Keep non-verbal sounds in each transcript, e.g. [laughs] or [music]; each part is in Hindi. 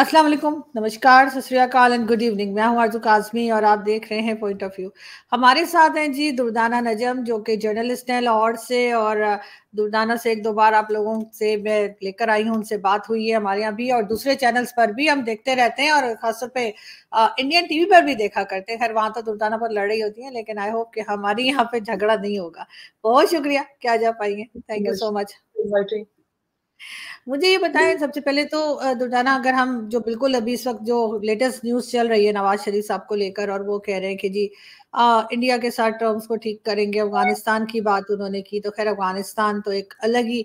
अस्सलाम वालेकुम। नमस्कार सत एंड गुड इवनिंग मैं हूँ आरज़ू काजमी और आप देख रहे हैं पॉइंट ऑफ़ व्यू हमारे साथ हैं जी दुर्दाना नजम जो कि जर्नलिस्ट हैं लाहौर से और दुर्दाना से एक दो बार आप लोगों से मैं लेकर आई हूँ उनसे बात हुई है हमारे यहाँ भी और दूसरे चैनल्स पर भी हम देखते रहते हैं और खासतौर पर इंडियन टीवी पर भी देखा करते हैं। खैर वहाँ तो दुर्दाना पर लड़ाई होती है लेकिन आई होप कि हमारी यहाँ पे झगड़ा नहीं होगा। बहुत शुक्रिया क्या जा पाएँगे थैंक यू सो मच मुझे ये बताएँ सबसे पहले तो दुर्दाना अगर हम जो बिल्कुल अभी इस वक्त जो लेटेस्ट न्यूज़ चल रही है नवाज़ शरीफ साहब को लेकर और वो कह रहे हैं कि जी आ, इंडिया के साथ टर्म्स को ठीक करेंगे अफ़गानिस्तान की बात उन्होंने की तो खैर अफ़गानिस्तान तो एक अलग ही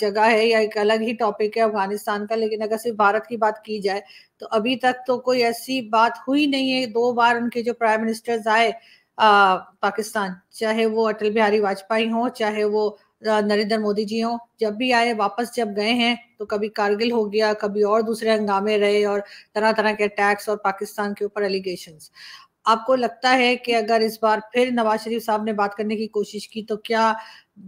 जगह है या एक अलग ही टॉपिक है अफ़गानिस्तान का लेकिन अगर सिर्फ़ भारत की बात की जाए तो अभी तक तो कोई ऐसी बात हुई नहीं है। दो बार उनके जो प्राइम मिनिस्टर्स आए पाकिस्तान चाहे वो अटल बिहारी वाजपेयी हो चाहे वो नरेंद्र मोदी जी हों जब भी आए वापस जब गए हैं तो कभी कारगिल हो गया कभी और दूसरे हंगामे रहे और तरह तरह के अटैक्स और पाकिस्तान के ऊपर एलिगेशन आपको लगता है कि अगर इस बार फिर नवाज़ शरीफ साहब ने बात करने की कोशिश की तो क्या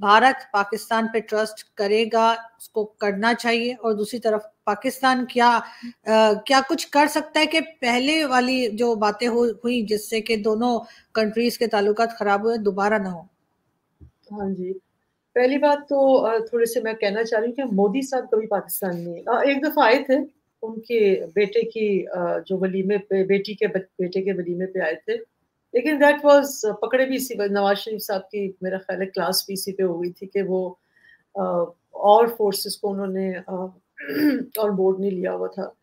भारत पाकिस्तान पे ट्रस्ट करेगा उसको करना चाहिए? और दूसरी तरफ़ पाकिस्तान क्या आ, क्या कुछ कर सकता है कि पहले वाली जो बातें हो हुई जिससे कि दोनों कंट्रीज़ के ताल्लुकात खराब हुए दोबारा ना हो? हाँ जी। पहली बात तो थोड़े से मैं कहना चाह रही हूँ कि मोदी साहब कभी पाकिस्तान में एक दफ़ा आए थे, उनके बेटे की जो वलीमे पे, बेटी के बेटे के वलीमे पे आए थे। लेकिन दैट वाज पकड़े भी इसी नवाज़ शरीफ साहब की, मेरा ख्याल है क्लास भी इसी पे हो गई थी कि वो और फोर्सेस को उन्होंने [clears throat] और बोर्ड नहीं लिया हुआ था।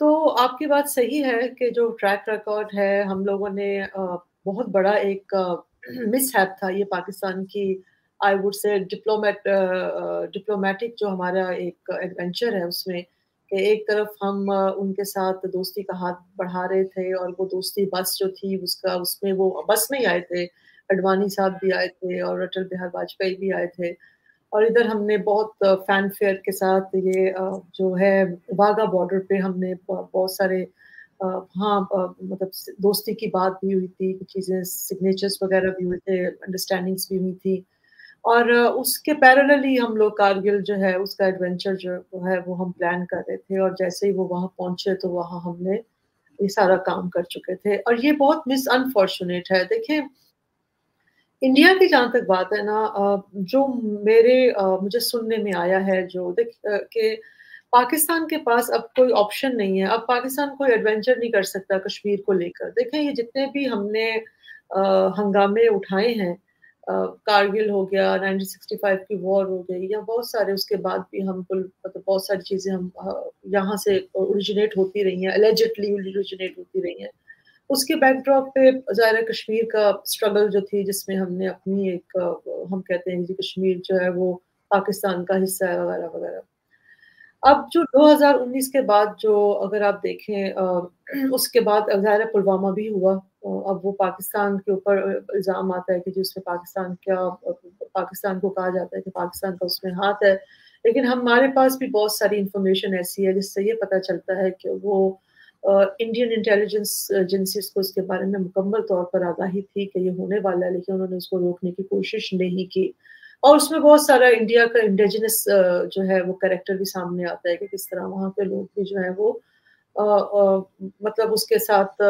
तो आपकी बात सही है कि जो ट्रैक रिकॉर्ड है, हम लोगों ने बहुत बड़ा एक मिसहैप [clears throat] था ये पाकिस्तान की I would say diplomat diplomatic जो हमारा एक एडवेंचर है उसमें कि एक तरफ़ हम uh, उनके साथ दोस्ती का हाथ बढ़ा रहे थे और वो दोस्ती बस जो थी उसका उसमें वो बस में ही आए थे अडवाणी साहब भी आए थे और अटल बिहार वाजपेयी भी आए थे। और इधर हमने बहुत फ़ैन uh, फेयर के साथ ये uh, जो है वाघा बॉर्डर पे हमने बहुत सारे हाँ मतलब दोस्ती की बात भी हुई थी कुछ चीज़ें सिग्नेचर्स वगैरह भी हुए थे अंडरस्टैंडिंग्स भी हुई थी। और उसके पैरेलली हम लोग कारगिल जो है, उसका एडवेंचर जो है, वो हम प्लान कर रहे थे और जैसे ही वो वहाँ पहुँचे तो वहाँ हमने ये सारा काम कर चुके थे। और ये बहुत मिस अनफॉर्चुनेट है। देखिए इंडिया की जहाँ तक बात है ना जो मेरे मुझे सुनने में आया है, जो देख के पाकिस्तान के पास अब कोई ऑप्शन नहीं है। अब पाकिस्तान कोई एडवेंचर नहीं कर सकता कश्मीर को लेकर। देखें, ये जितने भी हमने हंगामे उठाए हैं कारगिल हो गया 1965 की वॉर हो गई, या बहुत सारे उसके बाद भी हम मतलब बहुत सारी चीज़ें हम यहाँ से ओरिजिनेट होती रही हैं एलिजिटली ओरिजिनेट होती रही हैं। उसके बैकड्रॉप पे ज़ाहिर कश्मीर का स्ट्रगल जो थी, जिसमें हमने अपनी एक, हम कहते हैं जी कश्मीर जो है वो पाकिस्तान का हिस्सा है, वगैरह वगैरह। अब जो 2019 के बाद जो अगर आप देखें उसके बाद ज़ाहिर पुलवामा भी हुआ। अब वो पाकिस्तान के ऊपर इल्ज़ाम आता है कि जिसमें पाकिस्तान क्या पाकिस्तान को कहा जाता है कि पाकिस्तान का उसमें हाथ है। लेकिन हमारे पास भी बहुत सारी इंफॉर्मेशन ऐसी है जिससे ये पता चलता है कि वो इंडियन इंटेलिजेंस एजेंसीज को इसके बारे में मुकम्मल तौर पर आगाही थी कि ये होने वाला है, लेकिन उन्होंने उसको रोकने की कोशिश नहीं की। और उसमें बहुत सारा इंडिया का इंडिजिनस जो है वो करेक्टर भी सामने आता है कि किस तरह वहाँ के लोग भी जो है वो आ, आ, मतलब उसके साथ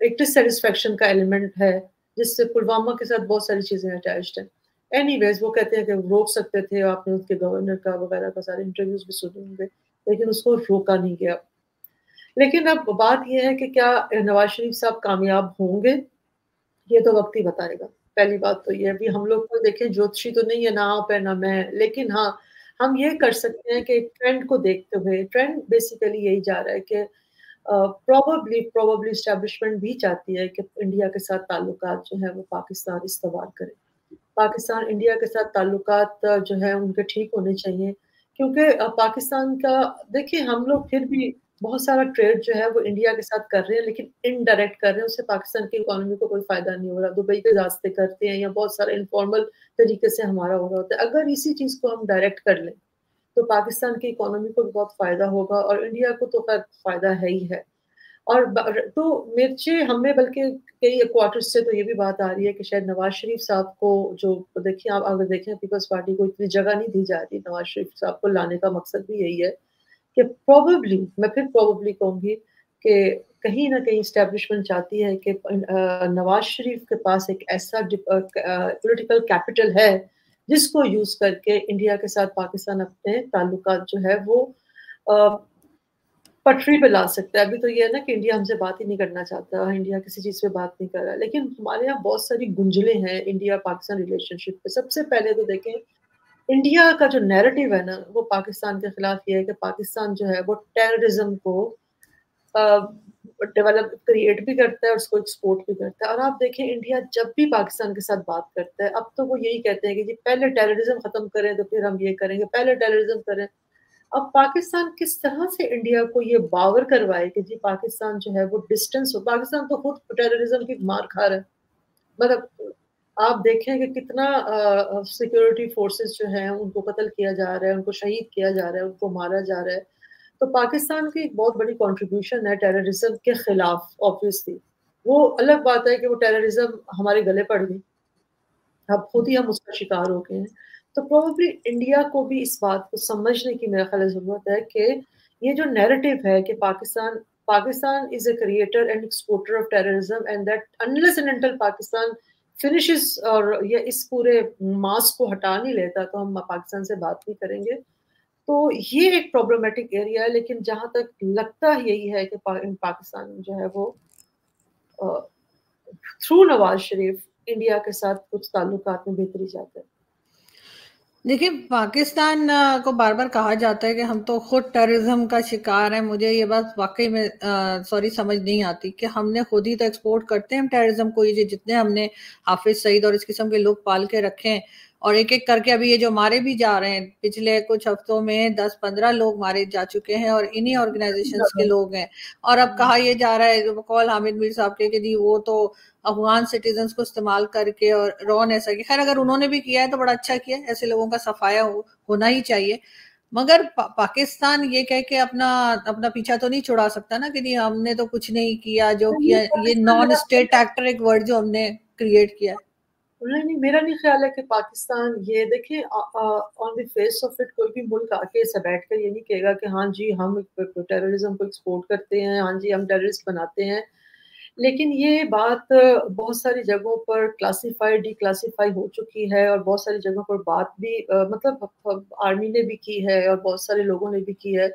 एक डिससेटिस्फेक्शन का एलिमेंट है जिससे पुलवामा के साथ बहुत सारी चीज़ें अटैच्ड हैं। एनी वेज वो कहते हैं कि रोक सकते थे आपने उसके गवर्नर का वगैरह का सारे इंटरव्यूज़ भी सुने होंगे लेकिन उसको रोका नहीं गया। लेकिन अब बात यह है कि क्या नवाज़ शरीफ साहब कामयाब होंगे ये तो वक्त ही बताएगा। पहली बात तो ये अभी हम लोग को देखें, ज्योतिषी तो नहीं है ना आप है ना मैं, लेकिन हाँ हम ये कर सकते हैं कि ट्रेंड को देखते हुए ट्रेंड बेसिकली यही जा रहा है कि प्रोबेबली प्रोबेबली स्टैब्लिशमेंट भी चाहती है कि इंडिया के साथ ताल्लुक जो है वो पाकिस्तान इस्तेमाल करे। पाकिस्तान इंडिया के साथ ताल्लुक जो है उनके ठीक होने चाहिए, क्योंकि पाकिस्तान का, देखिए हम लोग फिर भी बहुत सारा ट्रेड जो है वो इंडिया के साथ कर रहे हैं, लेकिन इनडायरेक्ट कर रहे हैं। उससे पाकिस्तान की इकोनॉमी को कोई फ़ायदा नहीं हो रहा। दुबई के रास्ते करते हैं या बहुत सारा इनफॉर्मल तरीके से हमारा हो रहा होता है। अगर इसी चीज़ को हम डायरेक्ट कर लें तो पाकिस्तान की इकोनॉमी को भी बहुत फ़ायदा होगा और इंडिया को तो खैर फ़ायदा है ही है। और तो मिर्चे हमें बल्कि कई क्वार्टर से तो ये भी बात आ रही है कि शायद नवाज़ शरीफ साहब को जो, देखिए आप अगर देखें पीपल्स पार्टी को इतनी जगह नहीं दी जा रही। नवाज़ शरीफ साहब को लाने का मकसद भी यही है कि प्रोबेबली मैं फिर प्रोबेबली कहूँगी कि कहीं ना कहीं इस्टेब्लिशमेंट चाहती है कि नवाज़ शरीफ के पास एक ऐसा पॉलिटिकल कैपिटल है जिसको यूज़ करके इंडिया के साथ पाकिस्तान अपने ताल्लुक जो है वो पटरी पे ला सकता है। अभी तो ये है ना कि इंडिया हमसे बात ही नहीं करना चाहता इंडिया किसी चीज़ पे बात नहीं कर रहा। लेकिन हमारे यहाँ बहुत सारी गुंजले हैं इंडिया पाकिस्तान रिलेशनशिप पे। सबसे पहले तो देखें इंडिया का जो नैरेटिव है ना, वो पाकिस्तान के खिलाफ ये है कि पाकिस्तान जो है, वो टेररिज्म को डेवलप क्रिएट भी करता है और उसको एक्सपोर्ट भी करता है। और आप देखें इंडिया जब भी पाकिस्तान के साथ बात करता है, अब तो वो यही कहते हैं कि जी, पहले टेररिज्म खत्म करें तो फिर हम ये करेंगे, पहले टेररिज्म करें। अब पाकिस्तान किस तरह से इंडिया को ये बावर करवाए कि जी, पाकिस्तान जो है वो डिस्टेंस हो, पाकिस्तान तो खुद टेररिज्म की मार खा रहा है। मतलब आप देखें कि कितना सिक्योरिटी फोर्सेस जो हैं, उनको कत्ल किया जा रहा है, उनको शहीद किया जा रहा है, उनको मारा जा रहा है। तो पाकिस्तान की एक बहुत बड़ी कंट्रीब्यूशन है टेररिज्म के खिलाफ ऑब्वियसली वो अलग बात है कि वो टेररिज्म हमारे गले पड़ गई। अब खुद ही हम उसका शिकार हो गए हैं। तो प्रोबेबली इंडिया को भी इस बात को समझने की मेरा ख्याल ज़रूरत है कि ये जो नैरेटिव है कि Pakistan Pakistan is a creator and exporter of terrorism and that unless and until finishes और ये इस पूरे मास को हटा नहीं लेता तो हम पाकिस्तान से बात नहीं करेंगे। तो ये एक प्रॉब्लमेटिक एरिया है लेकिन जहाँ तक लगता यही है कि पा, पाकिस्तान जो है वो थ्रू नवाज़ शरीफ इंडिया के साथ कुछ ताल्लुक में बेहतरी जाते हैं। देखिए, पाकिस्तान को बार बार कहा जाता है कि हम तो खुद टेररिज्म का शिकार है। मुझे ये बात वाकई में सॉरी समझ नहीं आती कि हमने खुद ही तो एक्सपोर्ट करते हैं टेररिज्म को। ये जितने हमने हाफिज सईद और इस किस्म के लोग पाल के रखे हैं और एक एक करके अभी ये जो मारे भी जा रहे हैं पिछले कुछ हफ्तों में दस पंद्रह लोग मारे जा चुके हैं और इन्हीं ऑर्गेनाइजेशन के लोग हैं। और अब कहा यह जा रहा है कौल हामिद मीर साहब के कि वो तो अफगान सिटीजन को इस्तेमाल करके और रॉन ऐसा कि खैर अगर उन्होंने भी किया है तो बड़ा अच्छा किया ऐसे लोगों का सफाया हो, होना ही चाहिए। मगर पा, पाकिस्तान ये कह के अपना अपना पीछा तो नहीं छुड़ा सकता ना कि नहीं हमने तो कुछ नहीं किया जो किया ये नॉन स्टेट एक्टर एक वर्ड जो हमने क्रिएट किया है। नहीं नहीं मेरा नहीं ख्याल है कि पाकिस्तान ये देखें on the face of it कोई भी मुल्क आके ऐसा बैठ कर ये नहीं कहेगा कि हाँ जी हम टेररिज्म को एक्सपोर्ट करते हैं हाँ जी हम टेररिस्ट बनाते हैं। लेकिन ये बात बहुत सारी जगहों पर क्लासीफाई डी क्लासीफाई हो चुकी है और बहुत सारी जगहों पर बात भी आ, मतलब आर्मी ने भी की है और बहुत सारे लोगों ने भी की है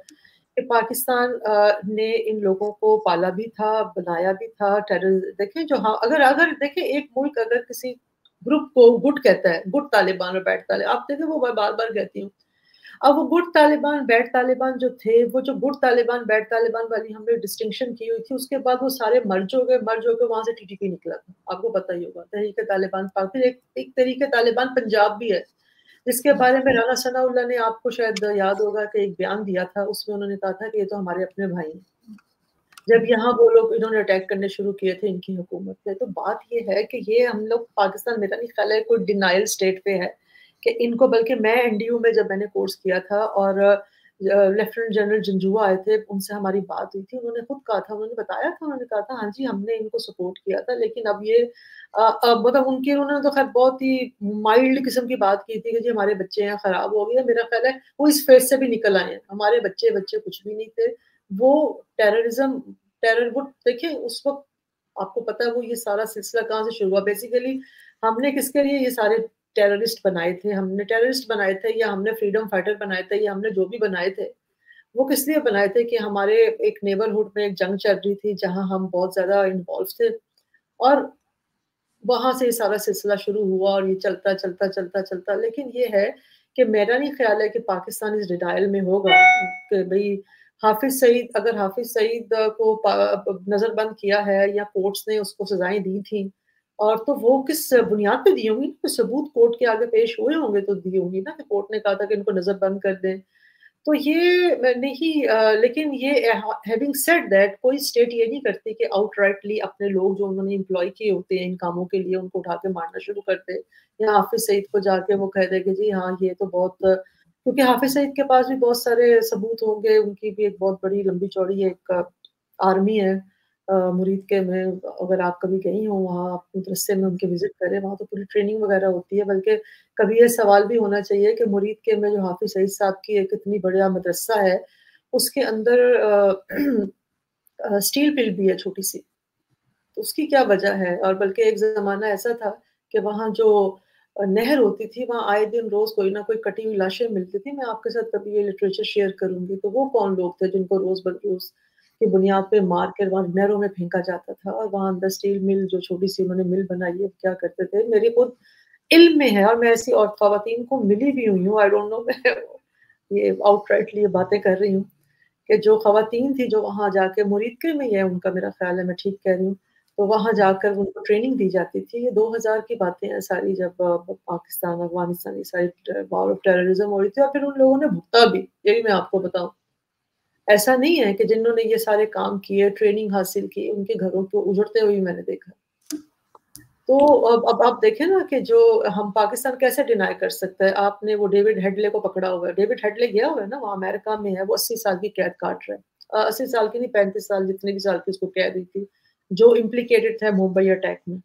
कि पाकिस्तान ने इन लोगों को पाला भी था बनाया भी था टेरर देखें जो हाँ अगर अगर देखें एक मुल्क अगर किसी ग्रुप को गुट कहता है गुट तालिबान और बैठ तालिबान। आप देखें वो मैं बार बार कहती हूँ। अब वो गुट तालिबान बैठ तालिबान जो थे वो जो गुट तालिबान बैठ तालिबान वाली हमने डिस्टिंक्शन की हुई थी उसके बाद वो सारे मर्ज हो गए मर्ज हो गए वहाँ से टीटीपी निकला। था आपको पता ही होगा तरीके तालिबान फिर एक, एक तरीके तालिबान पंजाब भी है। जिसके बारे में राना सनाउल्ला ने आपको शायद याद होगा कि एक बयान दिया था उसमें उन्होंने कहा था कि ये तो हमारे अपने भाई हैं। जब यहाँ वो लोग इन्होंने अटैक करने शुरू किए थे इनकी हुकूमत पे तो बात ये है कि ये हम लोग पाकिस्तान, मेरा नहीं ख्याल है कोई डिनाइल स्टेट पे है कि इनको, बल्कि मैं एनडीयू में जब मैंने कोर्स किया था और लेफ्टिनेंट जनरल जंजुआ आए थे, उनसे हमारी बात हुई थी, उन्होंने खुद कहा था, उन्होंने बताया था, उन्होंने कहा था हाँ जी, हमने इनको सपोर्ट किया था, लेकिन अब ये मतलब उनकी, उन्होंने तो खैर बहुत ही माइल्ड किस्म की बात की थी कि जी हमारे बच्चे यहाँ खराब हो गए मेरा ख्याल है वो इस फ़ेज़ से भी निकल आए हैं, हमारे बच्चे बच्चे कुछ भी नहीं थे वो टेररिज्म टेरर वो देखिए, उस वक्त आपको पता है वो ये सारा सिलसिला कहाँ से शुरू हुआ? बेसिकली हमने किसके लिए ये सारे टेररिस्ट बनाए थे? हमने टेररिस्ट बनाए थे या हमने फ्रीडम फाइटर बनाए थे या हमने जो भी बनाए थे? वो किस लिए बनाए थे कि हमारे एक नेबरहुड में एक जंग चल रही थी जहाँ हम बहुत ज़्यादा इन्वॉल्व थे और वहाँ से ये सारा सिलसिला शुरू हुआ और ये चलता चलता चलता चलता। लेकिन ये है कि मेरा नहीं ख्याल है कि पाकिस्तान इस डिडाइल में होगा कि भाई हाफिज सईद, अगर हाफिज सईद को नजरबंद किया है या कोर्ट्स ने उसको सजाएँ दी थी, और तो वो किस बुनियाद पे दी होंगी ना? सबूत कोर्ट के आगे पेश हुए होंगे तो दी होंगी ना कि कोर्ट ने कहा था कि इनको नजरबंद कर दें। तो ये नहीं लेकिन ये हैविंग सेड दैट कोई स्टेट ये नहीं करती कि आउटराइटली अपने लोग जो उन्होंने एम्प्लॉय किए होते हैं इन कामों के लिए उनको उठा के मारना शुरू करते या हाफिज सईद को जाके वो कह दे कि जी हाँ ये तो बहुत क्योंकि हाफिज सईद के पास भी बहुत सारे सबूत होंगे, उनकी भी एक बहुत बड़ी लंबी चौड़ी एक आर्मी है मुरीद के में। अगर आप कभी गई हो, वहाँ आप मदरसे में उनके विज़िट करें, वहाँ तो पूरी ट्रेनिंग वगैरह होती है। बल्कि कभी ये सवाल भी होना चाहिए कि मुरीद के में जो हाफिज सईद साहब की एक इतनी बढ़िया मदरसा है, उसके अंदर स्टील पिल भी है छोटी सी। तो उसकी क्या वजह है? और बल्कि एक ज़माना ऐसा था कि वहाँ जो नहर होती थी, वहाँ आए दिन रोज़ कोई ना कोई कटी हुई लाशें मिलती थी, मैं आपके साथ कभी ये लिटरेचर शेयर करूँगी। तो वो कौन लोग थे जिनको रोज़ रोज़ की बुनियाद पे मार कर वहाँ नहरों में फेंका जाता था और वहाँ अंदर स्टील मिल, जो छोटी सी उन्होंने मिल बनाई है, क्या करते थे? मेरी खुद इल्म में है और मैं ऐसी और खातन को मिली भी हुई हूँ आई डोंट नो मैं ये आउटराइटली ये बातें कर रही हूँ कि जो खातन थी जो वहाँ जाके मुरीद में ही है, उनका मेरा ख्याल है, मैं ठीक कह रही हूँ। तो वहाँ जाकर उनको ट्रेनिंग दी जाती थी। ये 2000 की बातें हैं सारी जब पाकिस्तान, अफ़गानिस्तान, ये सारी वॉर ऑफ़ टेररिज्म हो रही थी। और फिर उन लोगों ने भुगता भी, यही मैं आपको बताऊँ। ऐसा नहीं है कि जिन्होंने ये सारे काम किए ट्रेनिंग हासिल की, उनके घरों को उजड़ते हुए मैंने देखा। तो अब अब आप देखें ना कि जो हम पाकिस्तान कैसे डिनाई कर सकते हैं? आपने वो डेविड हेडले को पकड़ा हुआ है। डेविड हेडले गया हुआ है ना, वो अमेरिका में है, वो अस्सी साल की कैद काट रहा है। अस्सी साल की नहीं, पैंतीस साल, जितने भी साल की उसको कैद हुई थी। जो इम्प्लीकेटेड था मुंबई अटैक में।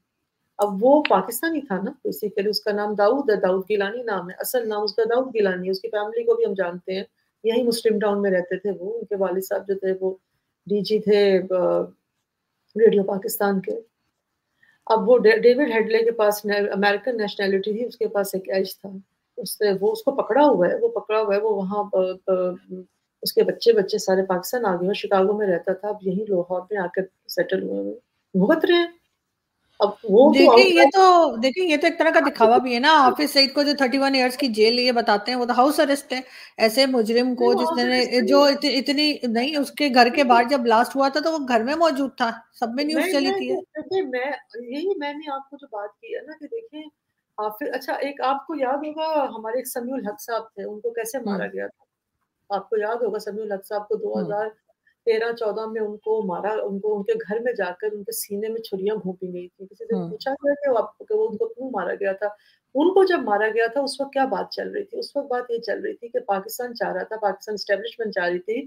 अब वो पाकिस्तानी था ना बेसिकली उसका नाम दाऊद है दाऊद गिलानी नाम है। असल नाम उसका दाऊद गिलानी है उसकी फैमिली को भी हम जानते हैं। यही मुस्लिम टाउन में रहते थे वो उनके वालिद साहब जो थे वो डीजी थे रेडियो पाकिस्तान के। अब वो डेविड हेडले के पास ने, अमेरिकन नेशनैलिटी थी उसके पास एक एज था। उससे वो उसको पकड़ा हुआ है वो पकड़ा हुआ है वो वहाँ उसके बच्चे बच्चे सारे पाकिस्तान आ गए शिकागो में रहता था अब यही लाहौर में आकर सेटल हुए हुए भुगत रहे हैं। अब वो तो देखिए ये तो देखिए ये तो एक तरह का दिखावा भी है ना। हाफिज सईद को जो 31 इयर्स की जेल ये बताते हैं वो तो हाउस अरेस्ट है। ऐसे मुजरिम को जिसने जो इत, इतनी नहीं उसके घर के बाहर जब ब्लास्ट हुआ था तो वो घर में मौजूद था। सब में न्यूज़ चली थी देखिए मैं यही मैंने आपको जो बात की है ना कि देखिए हाफिज अच्छा एक आपको याद होगा हमारे एक समीउल हक साहब थे उनको कैसे मारा हम्म। गया था? आपको याद होगा समीउल हक साहब को 2013 14 में उनको मारा उनको उनके घर में जाकर उनके सीने में छुरियाँ घोंपी गई थी। किसी से पूछा गया कि आपको कि वो उनको क्यों मारा गया था? उनको जब मारा गया था उस वक्त क्या बात चल रही थी? उस वक्त बात ये चल रही थी कि पाकिस्तान चाह रहा था पाकिस्तान स्टेब्लिशमेंट चाह रही थी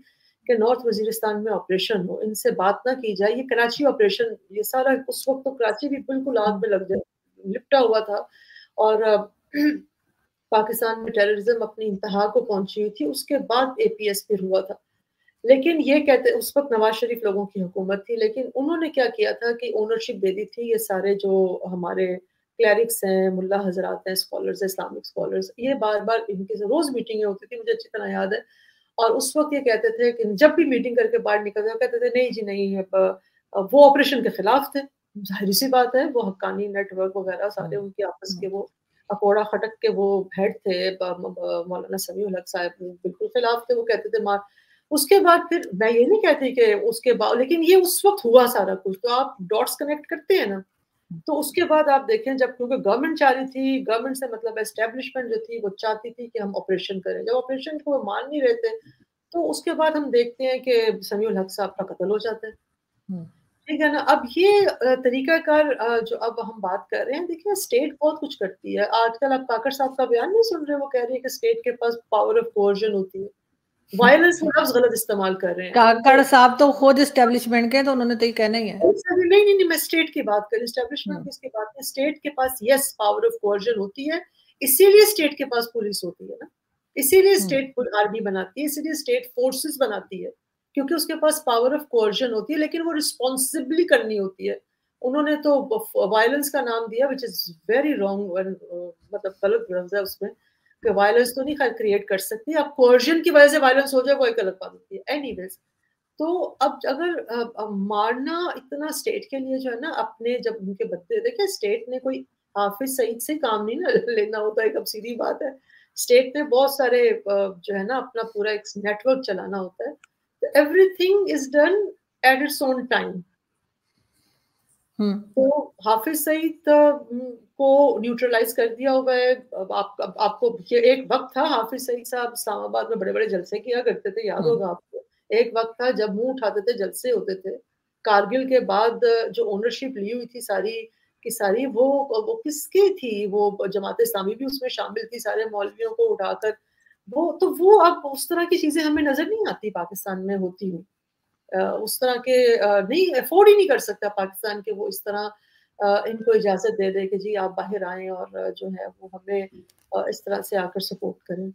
कि नॉर्थ वजीरिस्तान में ऑपरेशन हो। इनसे बात ना की जाए ये कराची ऑपरेशन ये सारा उस वक्त तो कराची भी बिल्कुल आग में लग जाए लिपटा हुआ था। और पाकिस्तान में टेररिज्म अपनी इंतहा को पहुँची हुई थी उसके बाद ए पी एस फिर हुआ था। लेकिन ये कहते उस वक्त नवाज़ शरीफ लोगों की हुकूमत थी लेकिन उन्होंने क्या किया था कि ओनरशिप दे दी थी ये सारे जो हमारे क्लैरिक्स हैं मुल्ला हजरात हैं स्कॉलर्स हैं इस्लामिक स्कॉलर्स ये बार बार इनकी रोज मीटिंगें होती थी मुझे अच्छी तरह याद है। और उस वक्त ये कहते थे कि जब भी मीटिंग करके बाहर निकलते कहते थे नहीं जी नहीं वो ऑपरेशन के खिलाफ थे। ज़ाहिर सी बात है वो हक्कानी नेटवर्क वगैरह सारे उनके आपस के वो अकोड़ा खटक के वो हेड थे मौलाना समी हक साहब बिल्कुल खिलाफ थे, वो कहते थे मार। उसके बाद फिर मैं ये नहीं कहती कि उसके बाद, लेकिन ये उस वक्त हुआ सारा कुछ तो आप डॉट्स कनेक्ट करते हैं ना। तो उसके बाद आप देखें, जब क्योंकि गवर्नमेंट चाह रही थी गवर्नमेंट से मतलब एस्टेब्लिशमेंट जो थी, वो चाहती थी कि हम ऑपरेशन करें। जब ऑपरेशन को मान नहीं रहे थे तो उसके बाद हम देखते हैं कि समीउल हक साहब का कत्ल हो जाता है। हम्म। ठीक है ना? अब ये तरीकाकार जो अब हम बात कर रहे हैं देखिए स्टेट बहुत कुछ करती है। आजकल आप काकर साहब का बयान नहीं सुन रहे वो कह रही है कि स्टेट के पास पावर ऑफ़ कोर्जन होती है। वायलेंस लफ्ज [laughs] गलत इस्तेमाल कर रहे हैं। काकड़ साहब तो खुद एस्टेब्लिशमेंट के तो उन्होंने तो ये कहना ही है। नहीं नहीं नहीं मैं स्टेट की बात कर एस्टेब्लिशमेंट की इसकी बात नहीं स्टेट के पास यस पावर ऑफ़ कोर्जन होती है। इसीलिए स्टेट के पास पुलिस होती है ना। इसीलिए स्टेट आर्मी बनाती है। इसीलिए स्टेट फोर्सेस बनाती है। क्योंकि उसके पास पावर ऑफ़ कोर्जन होती है, लेकिन वो रिस्पॉन्सिबली करनी होती है। उन्होंने तो वायलेंस का नाम दिया विच इज़ वेरी रॉन्ग मतलब गलत लफ्ज है उसमें, कि वायलेंस तो नहीं क्रिएट कर सकती अब कोर्जन की वजह से वायलेंस हो जाए, वो एक अलग बात होती है। एनी तो अब अगर अब मारना इतना स्टेट के लिए जो है ना, अपने जब उनके बच्चे देखे स्टेट ने कोई हाफिज सईद से काम नहीं ना [laughs] लेना होता, एक अब सीधी बात है। स्टेट ने बहुत सारे जो है ना, अपना पूरा एक नेटवर्क चलाना होता है। Everything is done at its own time. तो हाफिज सईद को न्यूट्रलाइज कर दिया हुआ है। अब आप, आपको ये एक वक्त था हाफिज सईद साहब इस्लामाबाद में बड़े बड़े जलसे किया करते थे याद होगा आपको। एक वक्त था जब मुँह उठाते थे जलसे होते थे। कारगिल के बाद जो ओनरशिप ली हुई थी सारी की सारी वो वो किसकी थी? वो जमात इस्लामी भी उसमें शामिल थी सारे मौलवियों को उठाकर। वो तो वो अब उस तरह की चीज़ें हमें नज़र नहीं आती पाकिस्तान में होती हुई। उस तरह के नहीं अफोर्ड ही नहीं कर सकता पाकिस्तान के वो इस तरह इनको इजाज़त दे दे कि जी आप बाहर आए और जो है वो हमें इस तरह से आकर सपोर्ट करें।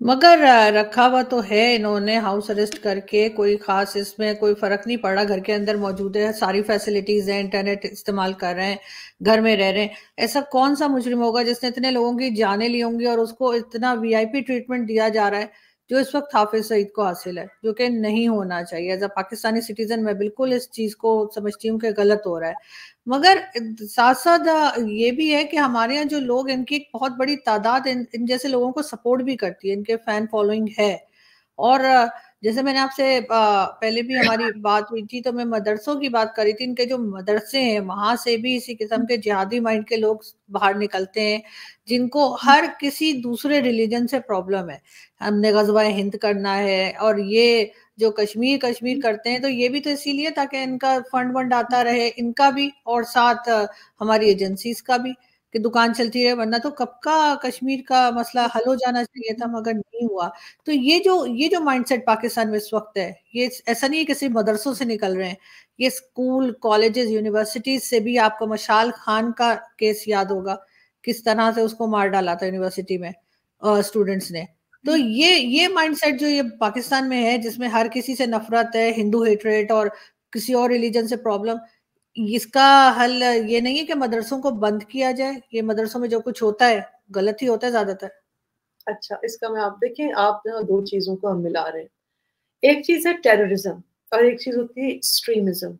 मगर रखा हुआ तो है इन्होंने हाउस अरेस्ट करके, कोई खास इसमें कोई फ़र्क नहीं पड़ा। घर के अंदर मौजूद है, सारी फैसिलिटीज़ है इंटरनेट इस्तेमाल कर रहे हैं, घर में रह रहे हैं। ऐसा कौन सा मुजरिम होगा जिसने इतने लोगों की जाने ली होंगी और उसको इतना वीआईपी ट्रीटमेंट दिया जा रहा है? जो इस वक्त हाफिज सईद को हासिल है जो कि नहीं होना चाहिए। एज अ पाकिस्तानी सिटीजन मैं बिल्कुल इस चीज़ को समझती हूँ कि गलत हो रहा है। मगर साथ साथ ये भी है कि हमारे यहाँ जो लोग इनकी एक बहुत बड़ी तादाद इन, इन जैसे लोगों को सपोर्ट भी करती है इनके फ़ैन फॉलोइंग है। और जैसे मैंने आपसे पहले भी हमारी [coughs] बात हुई थी तो मैं मदरसों की बात करी थी इनके जो मदरसे हैं वहाँ से भी इसी किस्म के जिहादी माइंड के लोग बाहर निकलते हैं जिनको हर किसी दूसरे रिलीजन से प्रॉब्लम है। हमने गजवा हिंद करना है और ये जो कश्मीर कश्मीर करते हैं तो ये भी तो इसीलिए ताकि इनका फंड वंड आता रहे इनका भी और साथ हमारी एजेंसीज का भी। कि दुकान चलती रहे, वरना तो कब का कश्मीर का मसला हल हो जाना चाहिए था, मगर नहीं हुआ। तो ये जो ये जो माइंडसेट पाकिस्तान में इस वक्त है, ये ऐसा नहीं है कि सिर्फ़ मदरसों से निकल रहे हैं, ये स्कूल, कॉलेजेस, यूनिवर्सिटीज से भी आपको मशाल खान का केस याद होगा, किस तरह से उसको मार डाला था यूनिवर्सिटी में स्टूडेंट्स ने। तो ये ये माइंडसेट जो ये पाकिस्तान में है, जिसमें हर किसी से नफरत है, हिंदू हेटरेट और किसी और रिलीजन से प्रॉब्लम इसका हल ये नहीं है कि मदरसों को बंद किया जाए, ये मदरसों में जो कुछ होता है, गलत ही होता है ज़्यादातर। अच्छा इसका मैं आप देखें आप दो चीज़ों को हम मिला रहे हैं। एक चीज़ है टेररिज्म और एक चीज़ होती है एक्सट्रीमिज्म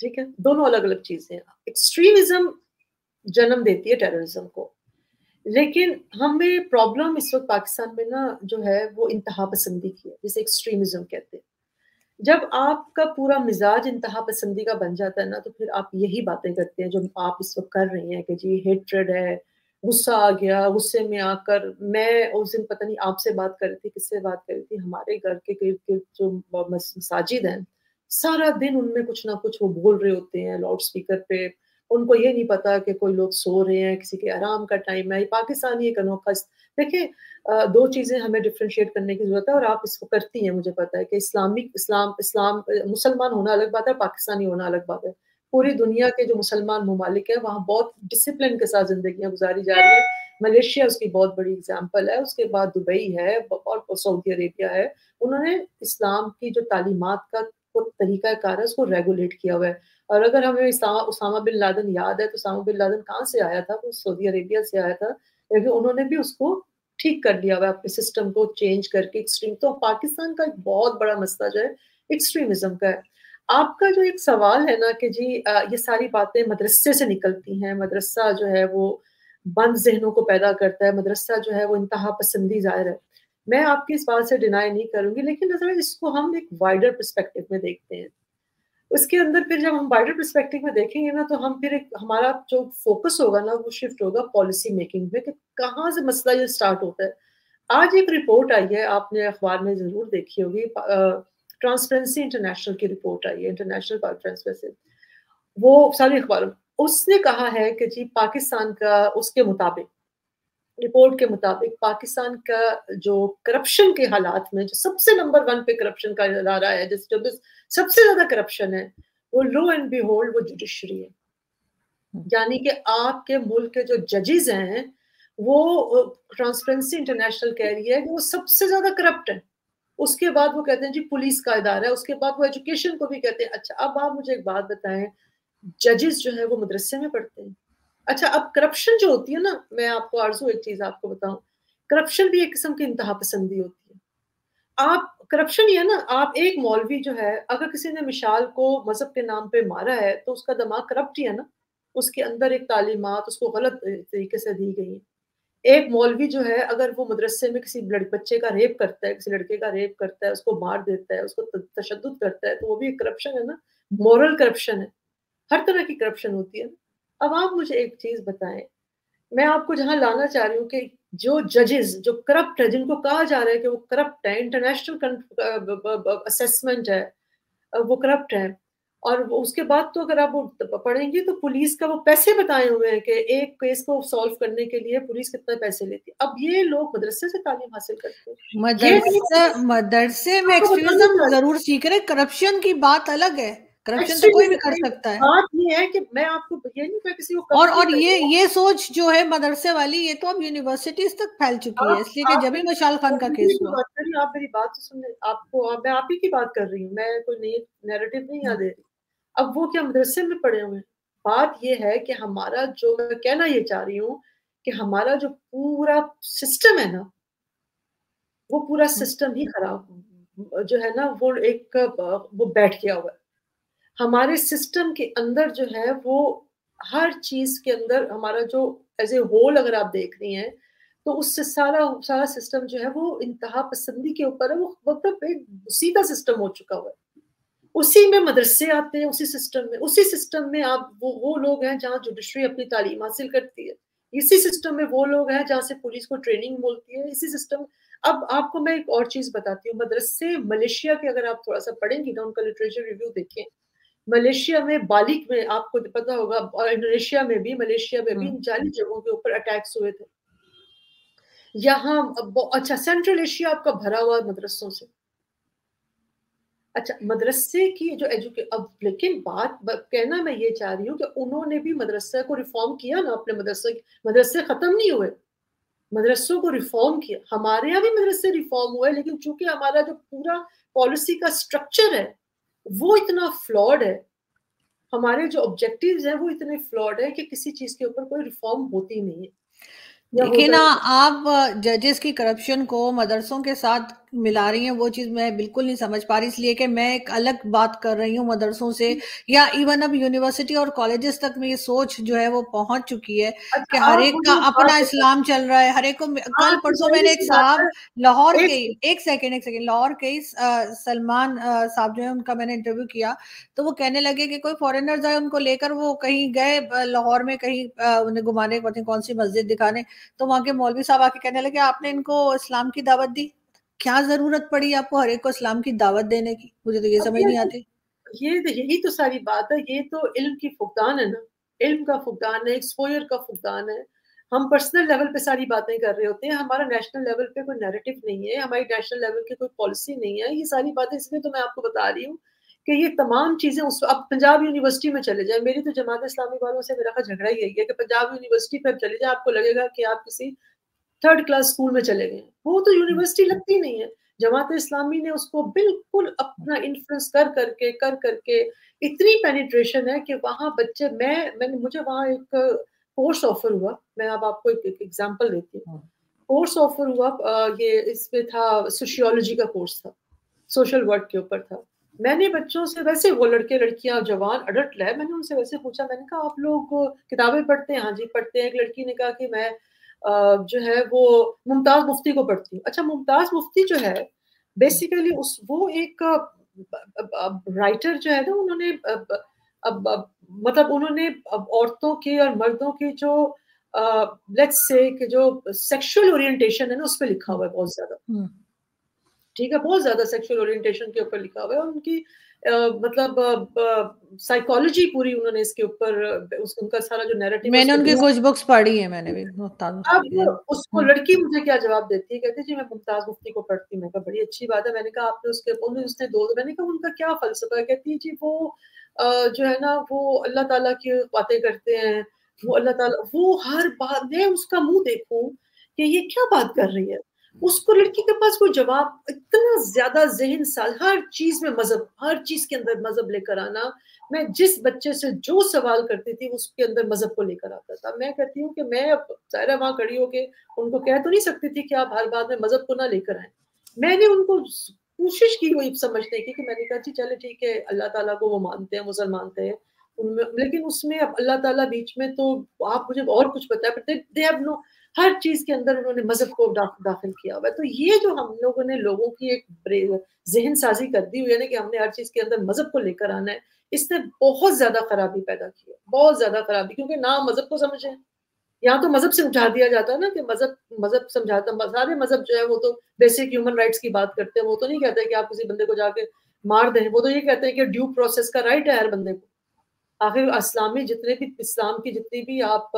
ठीक है? दोनों अलग अलग चीज़ें हैं। एक्सट्रीमिज्म जन्म देती है टेररिज्म को। लेकिन हमें प्रॉब्लम इस वक्त पाकिस्तान में ना जो है, वो इंतहा पसंदी की है, जिसे एक्सट्रीमिज्म कहते हैं। जब आपका पूरा मिजाज इंतहा पसंदी का बन जाता है ना तो फिर आप यही बातें करते हैं जो आप इस वक्त कर रही हैं कि जी हेट्रेड है, गुस्सा आ गया, गुस्से में आकर मैं उस दिन पता नहीं आपसे बात कर रही थी, किससे बात कर रही थी, हमारे घर के गिर्द जो मसाजिद हैं, सारा दिन उनमें कुछ ना कुछ वो बोल रहे होते हैं लाउड स्पीकर पे उनको ये नहीं पता कि कोई लोग सो रहे हैं, किसी के आराम का टाइम है पाकिस्तानी एक अनोखा देखिए दो चीज़ें हमें डिफ्रेंशिएट करने की ज़रूरत है और आप इसको करती हैं, मुझे पता है कि इस्लामिक इस्लाम इस्लाम मुसलमान होना अलग बात है पाकिस्तानी होना अलग बात है। पूरी दुनिया के जो मुसलमान ममालिक है, वहाँ बहुत डिसिप्लिन के साथ ज़िंदगी गुजारी जा रही है। मलेशिया उसकी बहुत बड़ी एग्ज़ाम्पल है, उसके बाद दुबई है, और सऊदी अरेबिया है। उन्होंने इस्लाम की जो तालीमत का तरीका कार है, उसको रेगुलेट किया हुआ है। और अगर हमें उसामा बिन लादन याद है तो उसामा बिन लादन कहाँ से आया था? वो सऊदी अरेबिया से आया था। क्योंकि उन्होंने भी उसको ठीक कर लिया हुआ अपने सिस्टम को चेंज करके। एक्सट्रीम तो पाकिस्तान का एक बहुत बड़ा मसला जो है एक्सट्रीमिज्म का है। आपका जो एक सवाल है ना कि जी ये सारी बातें मदरसे से निकलती हैं। मदरसा जो है, वो बंद जहनों को पैदा करता है। मदरसा जो है, वो इंतहा पसंदी ज़ाहिर है। मैं आपकी इस बात से डिनाई नहीं करूँगी, लेकिन इसको हम एक वाइडर परस्पेक्टिव में देखते हैं। उसके अंदर फिर जब हम वाइडर परस्पेक्टिव में देखेंगे ना तो हम फिर हमारा जो फोकस होगा ना, वो शिफ्ट होगा पॉलिसी मेकिंग में कि कहाँ से मसला ये स्टार्ट होता है। आज एक रिपोर्ट आई है, आपने अखबार में ज़रूर देखी होगी ट्रांसपेरेंसी इंटरनेशनल की रिपोर्ट आई है इंटरनेशनल ट्रांसपेरेंसी वो सारी अखबार, उसने कहा है कि जी, पाकिस्तान का, उसके मुताबिक रिपोर्ट के मुताबिक पाकिस्तान का जो करप्शन के हालात में जो सबसे नंबर वन पे करप्शन का इदारा है जिस जो सबसे ज़्यादा करप्शन है वो लो एंड बी होल्ड वो जुडिशरी है। हम्म। यानी कि आपके मुल्क के जो जजेस हैं वो ट्रांसपेरेंसी इंटरनेशनल कह रही है कि वो सबसे ज़्यादा करप्ट है। उसके बाद वो कहते हैं जी पुलिस का इदारा है उसके बाद वो एजुकेशन को भी कहते हैं। अच्छा अब आप मुझे एक बात बताएँ जजेस जो है वो मदरसे में पढ़ते हैं। अच्छा अब करप्शन जो होती है ना, मैं आपको आरज़ू एक चीज़ आपको बताऊँ। करप्शन भी एक किस्म की इंतहा पसंदी होती है। आप करप्शन ये है ना, आप एक मौलवी जो है, अगर किसी ने मिशाल को मज़हब के नाम पे मारा है तो उसका दिमाग करप्ट ही है ना। उसके अंदर एक तालीमत, उसको गलत तरीके से दी गई है। एक मौलवी जो है, अगर वो मदरसे में किसी बच्चे का रेप करता है, किसी लड़के का रेप करता है, उसको मार देता है, उसको तशद करता है तो वो भी करप्शन है ना। मॉरल करप्शन है। हर तरह की करप्शन होती है अब आप मुझे एक चीज़ बताएँ। मैं आपको जहाँ लाना चाह रही हूँ कि जो जजेस जो करप्ट है जिनको कहा जा रहा है कि वो करप्ट है इंटरनेशनल असेसमेंट है वो करप्ट है। और उसके बाद तो अगर आप वो पढ़ेंगे तो पुलिस का वो पैसे बताए हुए हैं कि एक केस को सॉल्व करने के लिए पुलिस कितना पैसे लेती है। अब ये लोग मदरसे से तालीम हासिल करते हैं। मदरसे मदरसे में ज़रूर सीख रहे करप्शन की बात अलग है। करप्शन तो कोई भी कर सकता है। बात ये है कि मैं आपको ये नहीं मैं किसी को और और ये ये सोच जो है मदरसे वाली ये तो अब यूनिवर्सिटीज तक फैल चुकी है इसलिए कि जब भी मशाल खान का केस हुआ। आप मेरी बात तो सुन आपको मैं आप ही की बात कर रही हूँ मैं कोई नई नैरेटिव नहीं याद दे रही। अब वो क्या मदरसे में पड़े हुए हैं? बात ये है कि हमारा जो मैं कहना ये चाह रही हूँ कि हमारा जो पूरा सिस्टम है ना वो पूरा सिस्टम ही खराब जो है ना वो एक वो बैठ गया हुआ है। हमारे सिस्टम के अंदर जो है वो हर चीज़ के अंदर हमारा जो एज ए होल अगर आप देख रही हैं तो उससे सारा सारा सिस्टम जो है वो इंतहा पसंदी के ऊपर है, वो मतलब एक सीधा सिस्टम हो चुका हुआ है। उसी में मदरसे आते हैं, उसी सिस्टम में, उसी सिस्टम में आप वो वो लोग हैं जहाँ जुडिशरी अपनी तालीम हासिल करती है। इसी सिस्टम में वो लोग हैं जहाँ से पुलिस को ट्रेनिंग मिलती है। इसी सिस्टम अब आपको मैं एक और चीज़ बताती हूँ, मदरसे मलेशिया के अगर आप थोड़ा सा पढ़ेंगी ना, उनका लिटरेचर रिव्यू देखें मलेशिया में बालिक में आपको पता होगा और इंडोनेशिया में भी मलेशिया में भी इन चालीस हम्म। जगहों के ऊपर अटैक्स हुए थे। यहाँ अच्छा सेंट्रल एशिया आपका भरा हुआ मदरसों से। अच्छा मदरसे की जो एजुके अब लेकिन बात कहना मैं ये चाह रही हूँ कि उन्होंने भी मदरसे को रिफॉर्म किया ना अपने मदरसे मदरसे खत्म नहीं हुए। मदरसों को रिफॉर्म किया। हमारे यहाँ भी मदरसे रिफॉर्म हुए लेकिन चूँकि हमारा जो पूरा पॉलिसी का स्ट्रक्चर है वो इतना फ्लॉड है। हमारे जो ऑब्जेक्टिव्स हैं, वो इतने फ्लॉड है कि किसी चीज़ के ऊपर कोई रिफॉर्म होती नहीं है। देखिए ना आप जजेस की करप्शन को मदरसों के साथ मिला रही हैं वो चीज़ मैं बिल्कुल नहीं समझ पा रही इसलिए कि मैं एक अलग बात कर रही हूँ मदरसों से या इवन अब यूनिवर्सिटी और कॉलेजेस तक में ये सोच जो है वो पहुँच चुकी है अच्छा, कि हर एक का अपना इस्लाम चल रहा है हर एक को कल परसों मैंने एक साहब लाहौर के एक सेकेंड एक सेकेंड लाहौर के सलमान साहब जो है उनका मैंने इंटरव्यू किया तो वो कहने लगे कि कोई फॉरेनर जाए उनको लेकर वो कहीं गए लाहौर में कहीं उन्हें घुमाने कौन सी मस्जिद दिखाने तो वहाँ के मौलवी साहब आके कहने लगे आपने इनको इस्लाम की दावत दी? क्या ज़रूरत पड़ी आपको हर एक को इस्लाम की दावत देने की? मुझे तो ये समझ नहीं आती। ये तो यही तो सारी बात है ये तो इल्म की फुकदान है ना। इल्म का फुकदान है एक्सपोयर का फुकदान है। हम पर्सनल लेवल पे सारी बातें कर रहे होते हैं हमारा नेशनल लेवल पे कोई नैरेटिव नहीं है हमारी नेशनल लेवल की कोई पॉलिसी नहीं है ये सारी बातें इसलिए तो मैं आपको बता रही हूँ कि ये तमाम चीज़ें उस अब पंजाब यूनिवर्सिटी में चले जाए। मेरी तो जमात इस्लामी वालों से मेरा झगड़ा ही यही है कि पंजाब यूनिवर्सिटी पर चले जाए आपको लगेगा कि आप किसी थर्ड क्लास स्कूल में चले गए वो तो यूनिवर्सिटी लगती नहीं है। जमात इस्लामी ने उसको बिल्कुल अपना इन्फ्लुएंस कर करके कर करके इतनी पेनिट्रेशन है कि वहाँ बच्चे मैं मैंने मुझे वहाँ एक कोर्स ऑफ़र हुआ। मैं अब आपको एक एग्जांपल देती हूँ। कोर्स हाँ। ऑफ़र हुआ ये इसमें था सोशियोलॉजी का कोर्स था। सोशल वर्क के ऊपर था। मैंने बच्चों से वैसे वो लड़के, लड़कियाँ जवान अडल्ट है मैंने उनसे वैसे पूछा, मैंने कहा, आप लोग किताबें पढ़ते हैं? हाँ जी, पढ़ते हैं। एक लड़की ने कहा कि मैं जो है वो मुमताज़ मुफ्ती को पढ़ती हूँ। अच्छा मुमताज़ मुफ्ती जो है बेसिकली उस, वो एक राइटर जो है ना, उन्होंने मतलब उन्होंने औरतों के और मर्दों के जो लेट्स से जो सेक्सुअल ओरिएंटेशन है ना, उस पर लिखा हुआ है बहुत ज़्यादा। हम्म। ठीक है बहुत ज़्यादा सेक्सुअल ओरिएंटेशन के ऊपर लिखा हुआ है उनकी आ, मतलब साइकोलॉजी पूरी उन्होंने इसके ऊपर उनका सारा जो नैरेटिव मैंने उनकी कुछ बुक्स पढ़ी है मैंने भी अब उसको हम्म। लड़की मुझे क्या जवाब देती है? कहती जी मैं मुमताज़ मुफ्ती को पढ़ती हूँ। मैं कहा बड़ी अच्छी बात है। मैंने कहा आपने उसके उसने दो मैंने कहा उनका क्या फलसफा है? कहती है जी वो जो है ना वो अल्लाह ताला की बातें करते हैं वो अल्लाह ताला वो हर बात मैं उसका मुँह देखूँ कि ये क्या बात कर रही है? उसको लड़की के पास कोई जवाब, इतना ज़्यादा जहन साल, हर चीज़ में मज़हब, हर चीज़ के अंदर मज़हब लेकर आना, मैं जिस बच्चे से जो सवाल करती थी, उसके अंदर मज़हब को लेकर आता था। मैं कहती हूँ कि मैं अब सारा वहाँ खड़ी होके उनको कह तो नहीं सकती थी कि आप हर बात में मज़हब को ना लेकर आए। मैंने उनको कोशिश की हुई समझने की कि मैंने कहा, जी, चले ठीक है, अल्लाह ताला को वो मानते हैं, मुसलमान हैं लेकिन उसमें अब अल्लाह ताला बीच में तो आप मुझे और कुछ बताया दे हैव नो हर चीज़ के अंदर उन्होंने मज़हब को दाखिल किया हुआ है। तो ये जो हम लोगों ने लोगों की एक जहन साजी कर दी हुई है ना कि हमने हर चीज़ के अंदर मज़हब को लेकर आना है, इसने बहुत ज़्यादा खराबी पैदा की है, बहुत ज़्यादा खराबी, क्योंकि ना मज़हब को समझे यहाँ तो मज़हब से उठा दिया जाता है ना कि मज़हब मज़हब समझाता सारे मज़हब जो है वो तो बेसिक ह्यूमन राइट्स की बात करते हैं, वो तो नहीं कहते कि आप किसी बंदे को जाके मार दें, वो तो ये कहते हैं कि ड्यू प्रोसेस का राइट है हर बंदे को। आखिर इस्लामी जितने भी, इस्लाम की जितनी भी आप,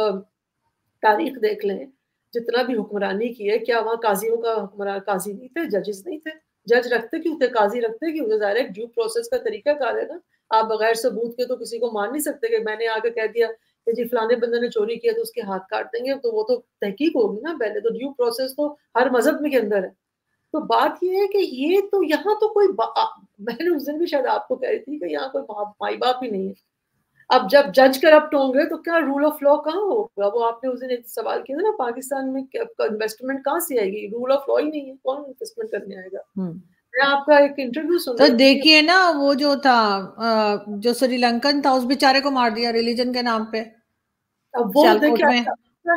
तारीख देख लें जितना भी हुक्मरानी की है, क्या वहाँ काजियों का हुक्मरान काजी नहीं थे जजेस नहीं थे? जज रखते क्यों थे, काजी रखते क्यों ज़ाहिर है ड्यू प्रोसेस का तरीका कार है ना। आप बगैर सबूत के तो किसी को मान नहीं सकते कि मैंने आके कह दिया कि जी, फलाने बंदे ने चोरी किया तो उसके हाथ काट देंगे तो वो तो तहकीक होगी ना पहले तो। ड्यू प्रोसेस तो हर मज़हब में के अंदर है। तो बात ये है कि ये तो यहाँ तो कोई मैंने उस दिन भी शायद आपको कह रही थी कि यहाँ कोई माई बाप ही नहीं है। अब जब जज करप्ट होंगे तो क्या रूल ऑफ़ लॉ कहाँ होगा? वो आपने उस दिन एक सवाल किया था ना पाकिस्तान में इन्वेस्टमेंट कहाँ से आएगी? रूल ऑफ़ लॉ ही नहीं है। कौन इन्वेस्टमेंट करने आएगा? हम्म। मैं आपका एक इंटरव्यू सुन तो देखिए ना वो जो था जो श्रीलंकन था उस बेचारे को मार दिया रिलीजन के नाम पे। अब वो देखिए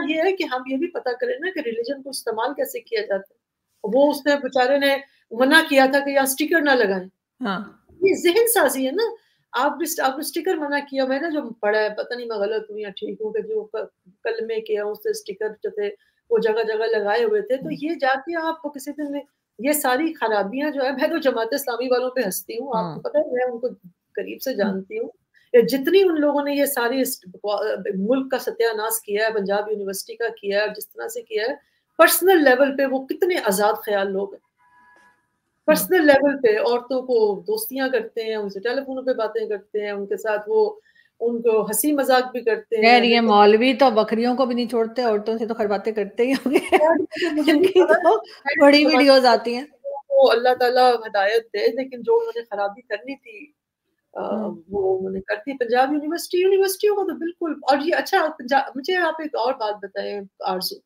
ये है कि हम ये भी पता करें ना कि रिलीजन को इस्तेमाल कैसे किया जाता है। वो उसने बेचारे ने मना किया था कि यहाँ स्टिकर ना लगाए। हाँ। ये जहन साजी है ना। आप भी आपने स्टिकर मना किया मैंने जो पढ़ा है पता नहीं मैं गलत हूँ या ठीक हूँ कि जो कल में किया उससे स्टिकर जो थे वो जगह जगह लगाए हुए थे। तो ये जाके आपको किसी दिन ये सारी खराबियाँ जो है मैं तो जमात इस्लामी वालों पे हंसती हूँ। आपको हाँ। पता है मैं उनको करीब से जानती हूँ। जितनी उन लोगों ने ये सारी मुल्क का सत्यानाश किया है पंजाब यूनिवर्सिटी का किया है जिस तरह से किया है पर्सनल लेवल पे वो कितने आज़ाद ख्याल लोग हैं। पर्सनल लेवल पे औरतों को दोस्तियाँ करते हैं उनसे टेलीफोन पे बातें करते हैं उनके साथ वो उनको हँसी मज़ाक भी करते हैं। ये मौलवी तो बकरियों को भी नहीं छोड़ते औरतों से तो खर बातें करते ही होंगे। [laughs] [laughs] तो बड़ी वीडियोस आती हैं। वो अल्लाह ताला हिदायत दे लेकिन जो उन्होंने खराबी करनी थी हम्म। वो उन्होंने कर दी। पंजाब यूनिवर्सिटी यूनिवर्सिटियों को तो बिल्कुल और ये अच्छा मुझे आप एक और बात बताएँ आरज़ू।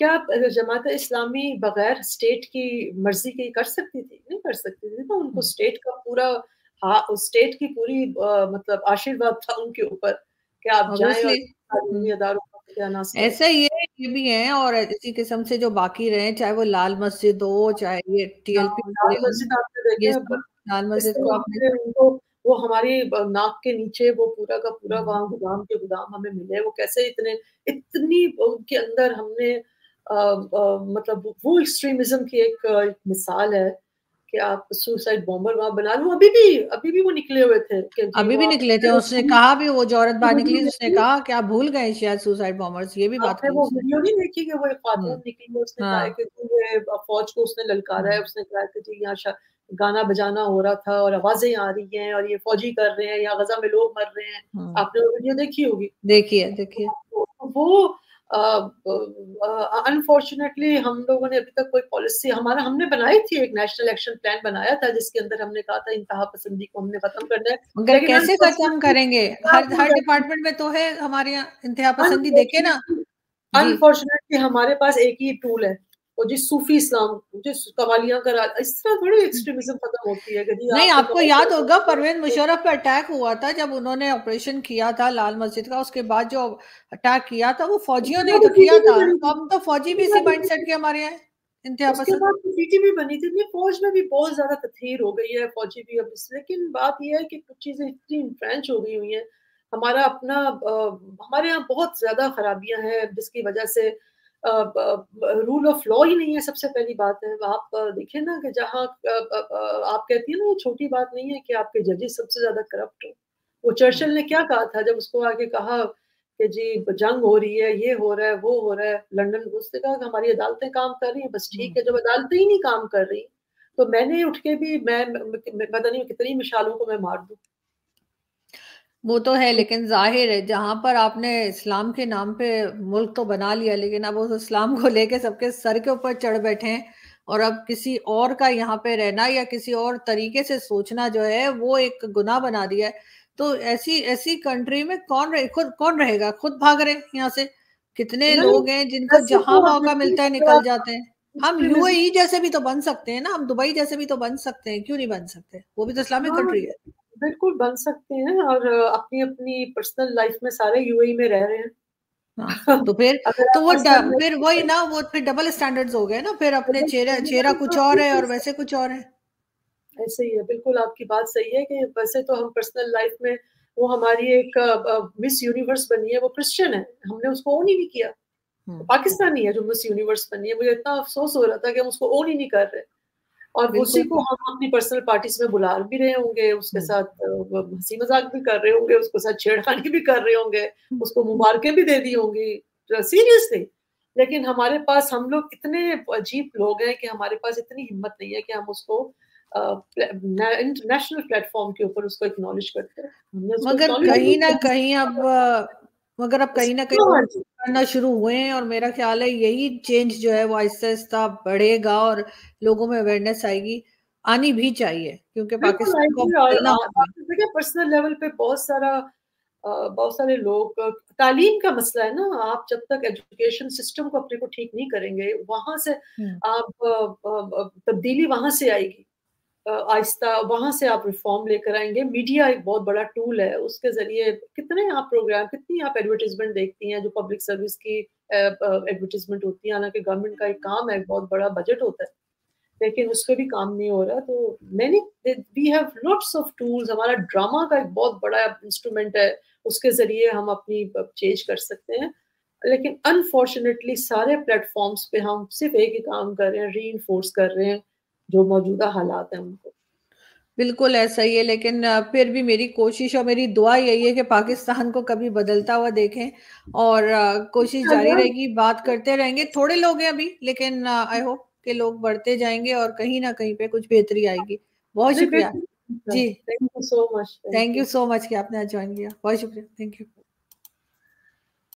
क्या जमात इस्लामी बगैर स्टेट की मर्ज़ी के कर सकती थी? नहीं कर सकती थी ना उनको स्टेट का पूरा हाँ स्टेट की पूरी आ, मतलब आशीर्वाद था उनके ऊपर कि आप जाए ऐसे ये ये भी है और इसी किस्म से जो बाकी रहे चाहे वो लाल मस्जिद हो चाहे ये टीएलपी हाँ, लाल मस्जिद आपने देखे लाल मस्जिद को आपने उनको वो हमारी नाक के नीचे वो पूरा का पूरा हम्म। वहाँ गुदाम के गुदाम हमें मिले वो कैसे इतने इतनी उनके अंदर हमने मतलब वो एक्सट्रीमिज्म की एक, मिसाल है कि आप सुसाइड बॉम्बर वहाँ बना लो अभी भी अभी भी वो निकले हुए थे अभी भी निकले थे उसने कहा भी वो जो औरत बाहर निकली उसने कहा कि आप भूल गए शायद सुसाइड बॉम्बर्स ये भी बात है वो वीडियो नहीं देखी कि वो एक खातून हम्म। निकली उसने कहा हाँ। कि फौज को उसने ललकारा है हम्म। उसने कहा कि जी यहाँ गाना बजाना हो रहा था और आवाज़ें आ रही हैं और ये फौजी कर रहे हैं या गजा में लोग मर रहे हैं हम्म। आपने वो वीडियो देखी होगी देखिए देखिए वो अनफॉर्चुनेटली हम लोगों ने अभी तक कोई पॉलिसी हमारा हमने बनाई थी एक नेशनल एक्शन प्लान बनाया था जिसके अंदर हमने कहा था इंतहा पसंदी को हमने खत्म करना है। मगर कैसे खत्म करेंगे? हर हर डिपार्टमेंट में तो है हमारे यहाँ इंतहा पसंदी देखे ना? अनफॉर्चुनेटली हमारे पास एक ही टूल है। और जिस सूफी इस्लाम जिस कवालियाँ करा इस तरह थोड़ी एक्सट्रीमिज्म खत्म होती है नहीं आप आपको याद होगा परवेज मुशर्रफ पर अटैक हुआ था जब उन्होंने ऑपरेशन किया था लाल मस्जिद का उसके बाद जो अटैक किया था वो फौजियों ने तो किया था। तो अब तो फौजी भी इसी माइंडसेट के हमारे यहाँ भी बनी थी फौज में भी बहुत ज़्यादा तथीर हो गई है फौजी भी अब लेकिन बात यह है कि कुछ चीज़ें इतनी फ्रेंच हो गई हुई हैं हमारा अपना हमारे यहाँ बहुत ज़्यादा खराबियाँ हैं जिसकी वजह से रूल ऑफ़ लॉ ही नहीं है सबसे पहली बात है। आप देखिए ना कि जहाँ आप कहती है ना ये छोटी बात नहीं है कि आपके जजेस सबसे ज़्यादा करप्ट हो। वो चर्चिल ने क्या कहा था जब उसको आगे कहा कि जी जंग हो रही है ये हो रहा है वो हो रहा है लंदन उसने कहा कि हमारी अदालतें काम कर रही हैं बस ठीक है जब अदालतें ही नहीं काम कर रही तो मैंने उठ के भी मैं पता नहीं कितनी मिसालों को मैं मार दूँ। वो तो है लेकिन ज़ाहिर है जहाँ पर आपने इस्लाम के नाम पे मुल्क तो बना लिया लेकिन अब उस इस्लाम को लेके सबके सर के ऊपर चढ़ बैठे हैं और अब किसी और का यहाँ पे रहना या किसी और तरीके से सोचना जो है वो एक गुनाह बना दिया है। तो ऐसी ऐसी कंट्री में कौन रहे खुद कौन रहेगा? खुद भाग रहे यहाँ से। कितने लोग हैं जिनको जहाँ मौका मिलता है निकल जाते हैं। हम यूएई जैसे भी तो बन सकते हैं ना हम दुबई जैसे भी तो बन सकते हैं क्यों नहीं बन सकते? वो भी तो इस्लामिक कंट्री हाँ। बिल्कुल बन सकते हैं और अपनी अपनी पर्सनल लाइफ में सारे यूएई में रह रहे हैं। हाँ, तो फिर [laughs] तो वो फिर वही ना वो फिर डबल स्टैंडर्ड्स हो गए ना फिर अपने चेहरा चेहरा कुछ और है और वैसे कुछ और है। ऐसे ही है बिल्कुल आपकी बात सही है कि वैसे तो हम पर्सनल लाइफ में वो हमारी एक मिस यूनिवर्स बनी है वो क्रिश्चियन है हमने उसको ओन ही नहीं किया। हम्म। पाकिस्तानी है जो मिस यूनिवर्स बनी है मुझे इतना अफसोस हो रहा था कि हम उसको ओन ही नहीं कर रहे। और उसी को हम अपनी पर्सनल पार्टीज़ में बुला भी रहे होंगे उसके हम्म। साथ हँसी मज़ाक भी कर रहे होंगे उसके साथ छेड़खानी भी कर रहे होंगे हम्म। उसको मुबारकें भी दे दी होंगी सीरियसली लेकिन हमारे पास हम लोग इतने अजीब लोग हैं कि हमारे पास इतनी हिम्मत नहीं है कि हम उसको इंटरनेशनल प्लेटफॉर्म के ऊपर उसको एक्नॉलेज करते। हैं मगर कहीं ना कहीं अब मगर अब कहीं ना कहीं हाँ करना शुरू हुए हैं और मेरा ख्याल है यही चेंज जो है वो आहिस्ता आहिस्ता बढ़ेगा और लोगों में अवेयरनेस आएगी। आनी भी चाहिए क्योंकि पाकिस्तान को पर्सनल लेवल पे बहुत सारा बहुत सारे लोग तालीम का मसला है ना आप जब तक एजुकेशन सिस्टम को अपने को ठीक नहीं करेंगे वहाँ से हम्म। आप तब्दीली वहाँ से आएगी। आहिस्ता, वहाँ से आप रिफॉर्म लेकर आएँगे। मीडिया एक बहुत बड़ा टूल है। उसके ज़रिए कितने आप प्रोग्राम कितनी आप एडवर्टीजमेंट देखती हैं जो पब्लिक सर्विस की एडवर्टीजमेंट होती है? हालाँकि गवर्नमेंट का एक काम है बहुत बड़ा बजट होता है, लेकिन उस पर भी काम नहीं हो रहा। तो मैंने we have lots of tools हमारा ड्रामा का एक बहुत बड़ा इंस्ट्रूमेंट है। उसके ज़रिए हम अपनी चेंज कर सकते हैं। लेकिन अनफॉर्चुनेटली सारे प्लेटफॉर्म्स पे हम सिर्फ़ एक ही काम कर रहे हैं री कर रहे हैं। जो मौजूदा हालात हैं उनको। बिल्कुल ऐसा ही है लेकिन फिर भी मेरी कोशिश और मेरी दुआ यही है कि पाकिस्तान को कभी बदलता हुआ देखें और कोशिश जारी रहेगी बात करते रहेंगे। थोड़े लोग हैं अभी लेकिन आई होप के लोग बढ़ते जाएँगे और कहीं ना कहीं पे कुछ बेहतरी आएगी। बहुत शुक्रिया। जी। Thank you so much thank you so much कि आपने ज्वाइन किया। बहुत शुक्रिया। Thank you